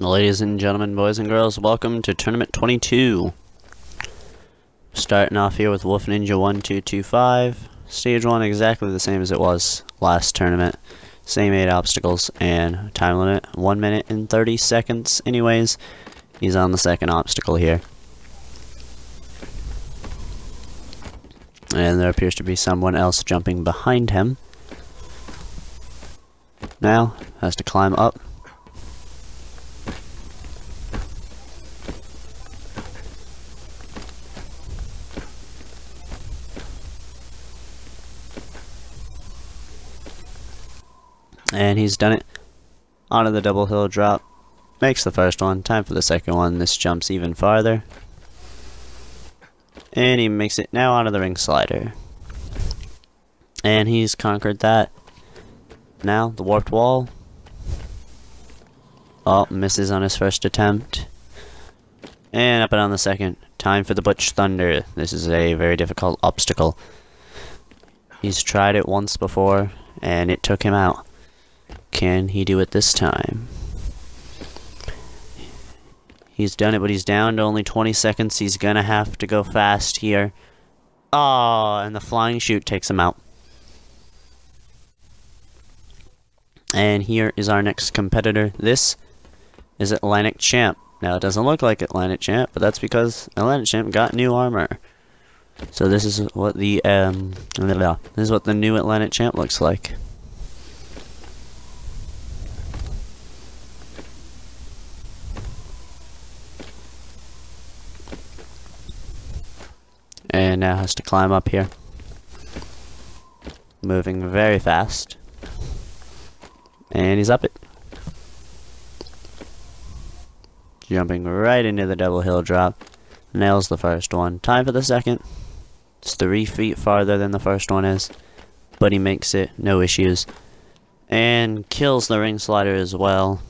Ladies and gentlemen, boys and girls, welcome to Tournament 22. Starting off here with Wolf Ninja 1225. Stage 1 exactly the same as it was last tournament. Same 8 obstacles and time limit 1 minute and 30 seconds. Anyways, he's on the second obstacle here. And there appears to be someone else jumping behind him. Now, has to climb up And he's done it. Onto the double hill drop. Makes the first one. Time for the second one. This jumps even farther. And he makes it now onto the ring slider. And he's conquered that. Now, the warped wall. Oh, misses on his first attempt. And up and on the second. Time for the Butch Thunder. This is a very difficult obstacle. He's tried it once before, and it took him out. Can he do it this time? He's done it, but he's down to only 20 seconds. He's gonna have to go fast here. Oh, and the flying chute takes him out. And here is our next competitor. This is Atlantic Champ. Now, it doesn't look like Atlantic Champ, but that's because Atlantic Champ got new armor. So this is what the um, this is what the new Atlantic Champ looks like. And now has to climb up here. Moving very fast. And he's up it. Jumping right into the double hill drop. Nails the first one. Time for the second. It's three feet farther than the first one is. But he makes it, no issues. And kills the ring slider as well.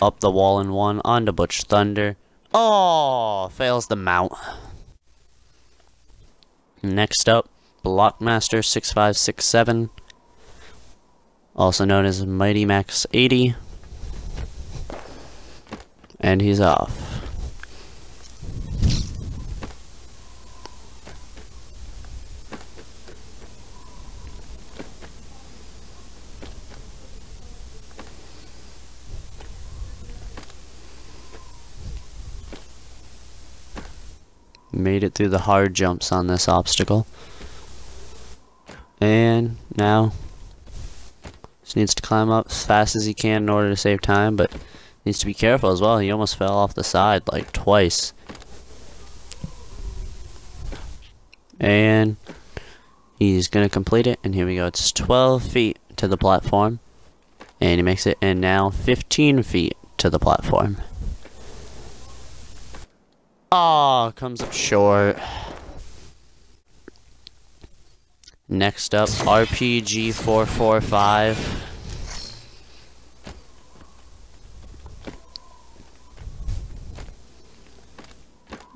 Up the wall in one, onto Butch Thunder. Oh, fails the mount. Next up, Blockmaster 6567, also known as Mighty Max 80. And he's off. Made it through the hard jumps on this obstacle. And now just needs to climb up as fast as he can in order to save time, but needs to be careful as well. He almost fell off the side like twice. And he's going to complete it. And here we go. It's 12 feet to the platform. And he makes it. And now 15 feet to the platform. Oh, comes up short. Next up, RPG 445.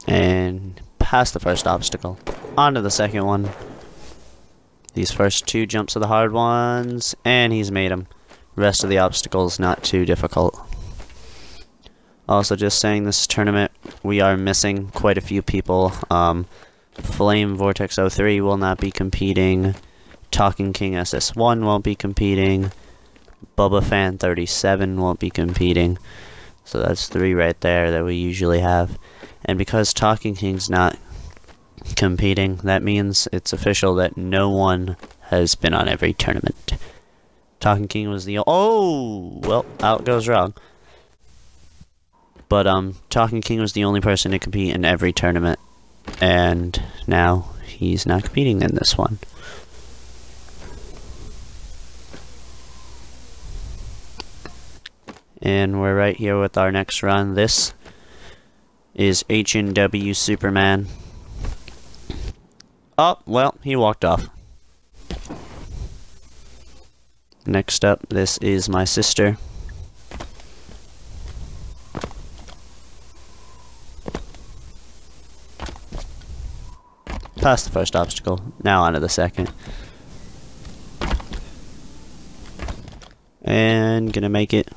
And past the first obstacle. On to the second one. These first two jumps are the hard ones, and he's made them. Rest of the obstacles not too difficult. Also, just saying this tournament, we are missing quite a few people. Um, Flame Vortex 03 will not be competing. Talking King SS1 won't be competing. Bubba Fan 37 won't be competing. So that's three right there that we usually have. And because Talking King's not competing, that means it's official that no one has been on every tournament. Talking King was the... Oh! Well, out goes wrong. But um, Talking King was the only person to compete in every tournament, and now he's not competing in this one. And we're right here with our next run. This is H&W Superman. Oh, well, he walked off. Next up, this is my sister. Past the first obstacle. Now onto the second. And gonna make it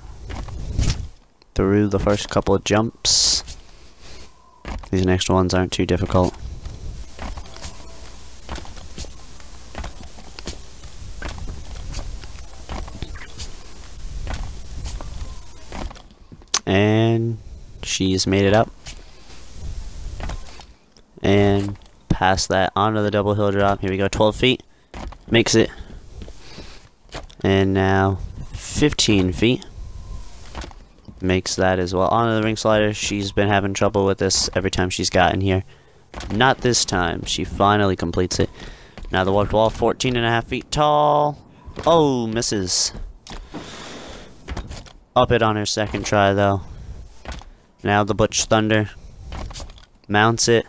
through the first couple of jumps. These next ones aren't too difficult. And she's made it up. And past that onto the double hill drop. Here we go, 12 feet. Makes it. And now 15 feet. Makes that as well. Onto the ring slider. She's been having trouble with this every time she's gotten here. Not this time. She finally completes it. Now the warped wall, 14 and a half feet tall. Oh, misses. Up it on her second try, though. Now the Butch Thunder. Mounts it.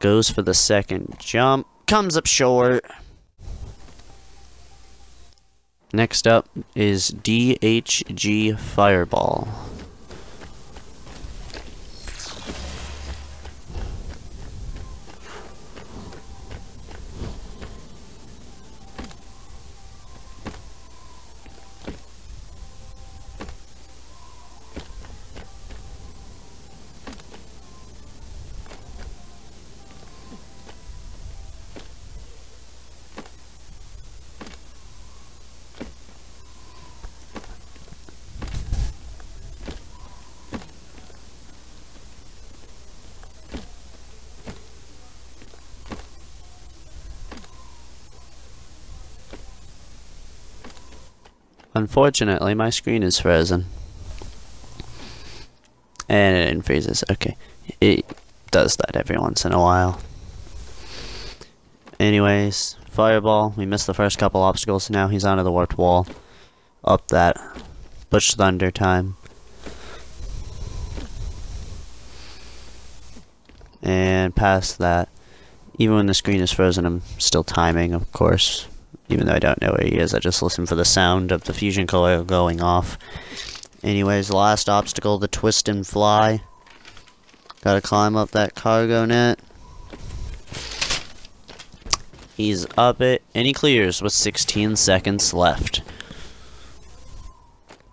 Goes for the second jump. Comes up short. Next up is DHG Fireball. Unfortunately, my screen is frozen. And it unfreezes. Okay. It does that every once in a while. Anyways, Fireball. We missed the first couple obstacles. Now he's onto the warped wall. Up that. Butch Thunder time. And past that. Even when the screen is frozen, I'm still timing, of course. Even though I don't know where he is, I just listen for the sound of the fusion coil going off. Anyways, last obstacle, the twist and fly. Gotta climb up that cargo net. He's up it, and he clears with 16 seconds left.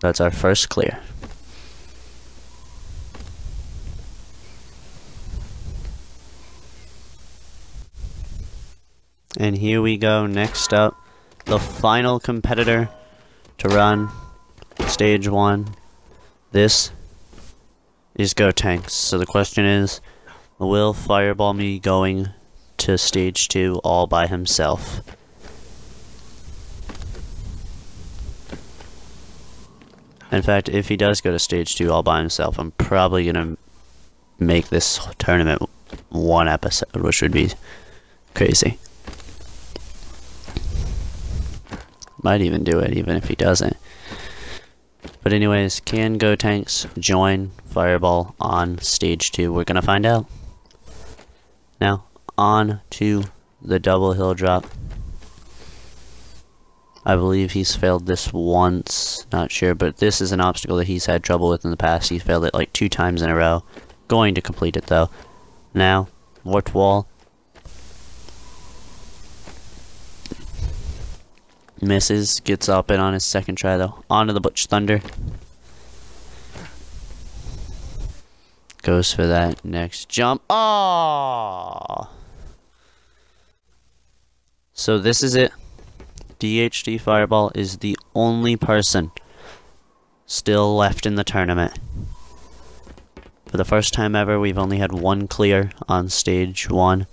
That's our first clear. And here we go, next up the final competitor to run stage one. This is Go Tanks. So the question is, will Fireball me going to stage two all by himself? In fact, if he does go to stage two all by himself, I'm probably gonna make this tournament one episode, which would be crazy. Might even do it, even if he doesn't. But anyways, can Go Tanks join Fireball on Stage 2? We're gonna find out. Now, on to the double hill drop. I believe he's failed this once, not sure, but this is an obstacle that he's had trouble with in the past. He failed it like two times in a row. Going to complete it though. Now, warped wall, Misses. Gets up and on his second try though. Onto the Butch Thunder. Goes for that next jump. Oh! So this is it. DHD Fireball is the only person still left in the tournament. For the first time ever, we've only had one clear on stage one.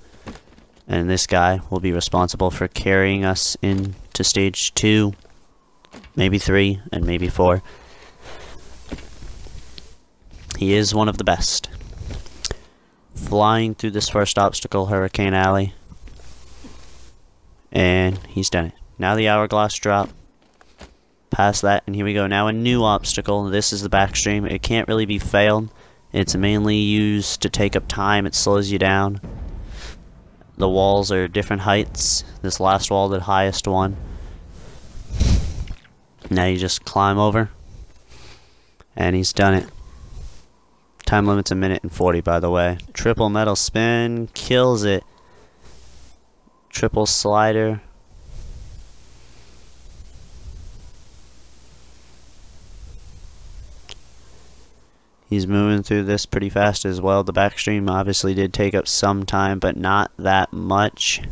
And this guy will be responsible for carrying us into stage two, maybe three, and maybe four. He is one of the best. Flying through this first obstacle, Hurricane Alley. And he's done it. Now the hourglass drop. Past that, and here we go. Now a new obstacle. This is the backstream. It can't really be failed. It's mainly used to take up time. It slows you down. The walls are different heights. This last wall, the highest one. Now you just climb over. And he's done it. Time limit's a minute and 40, by the way. Triple metal spin. Kills it. Triple slider. He's moving through this pretty fast as well. The backstream obviously did take up some time, but not that much.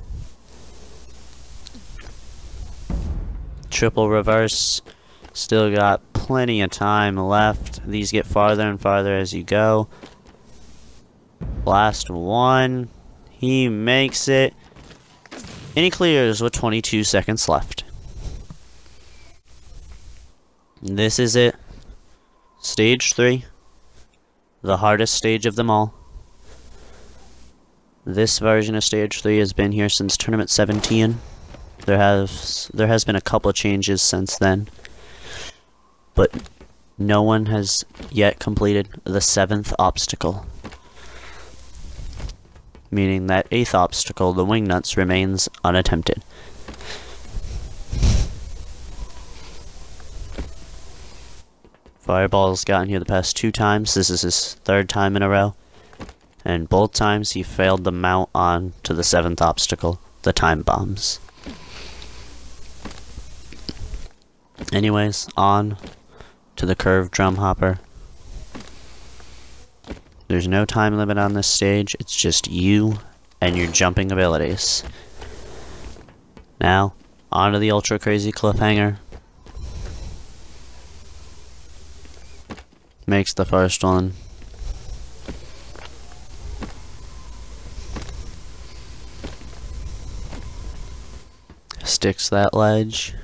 Triple reverse. Still got plenty of time left. These get farther and farther as you go. Last one. He makes it. And he clears with 22 seconds left. This is it. Stage 3 the hardest stage of them all. This version of Stage 3 has been here since Tournament 17. There has there has been a couple changes since then. But no one has yet completed the seventh obstacle. Meaning that eighth obstacle, the wing nuts, remains unattempted. Fireball's gotten here the past two times. This is his third time in a row. And both times he failed to mount on to the seventh obstacle, the time bombs. Anyways, on to the curved drum hopper. There's no time limit on this stage, it's just you and your jumping abilities. Now, on to the ultra crazy cliffhanger. Makes the first one. Sticks that ledge.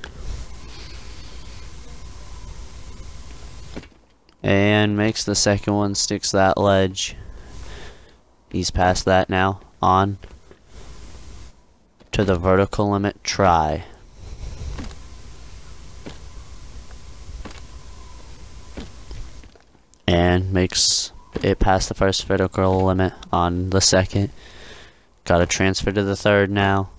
And makes the second one, sticks that ledge. He's past that now. On to the vertical limit try. And makes it past the first vertical limit on the second. Got to transfer to the third now.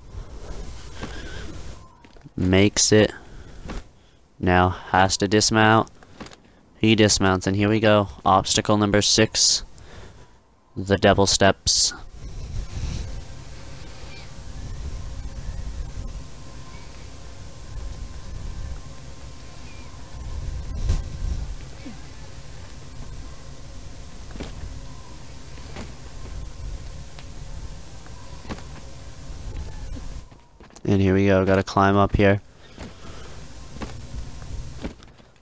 Makes it. Now has to dismount. He dismounts, and here we go. Obstacle number six. The devil steps. And here we go, gotta climb up here.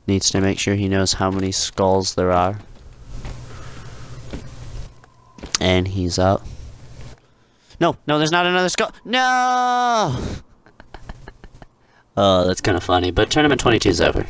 Needs to make sure he knows how many skulls there are. And he's up. No, no, there's not another skull. No! oh, that's kind of funny, but tournament 22 is over.